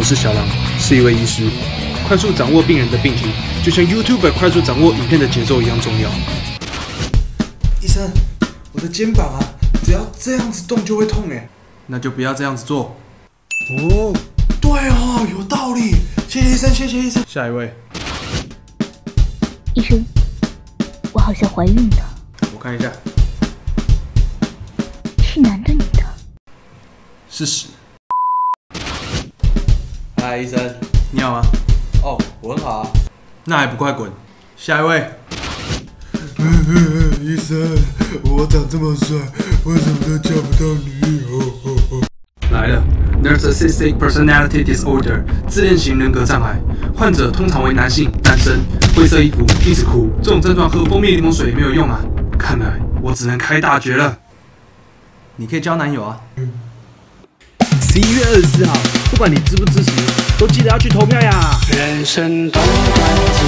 我是小狼，是一位医师，快速掌握病人的病情，就像 YouTuber 快速掌握影片的节奏一样重要。医生，我的肩膀啊，只要这样子动就会痛哎，那就不要这样子做。哦，对哦，有道理。谢谢医生，谢谢医生。下一位，医生，我好像怀孕了，我看一下，是男的女的？是屎。嗨，医生，你好吗？哦，我很好啊。那还不快滚！下一位，医生，我长这么帅，为什么都交不到女友？来了，Narcissistic Personality Disorder，自恋型人格障碍，患者通常为男性，单身，灰色衣服，一直哭。这种症状喝蜂蜜柠檬水没有用啊！看来我只能开大绝了。你可以交男友啊！十一月二十四号，不管你支不支持，都记得要去投票呀！人生短短几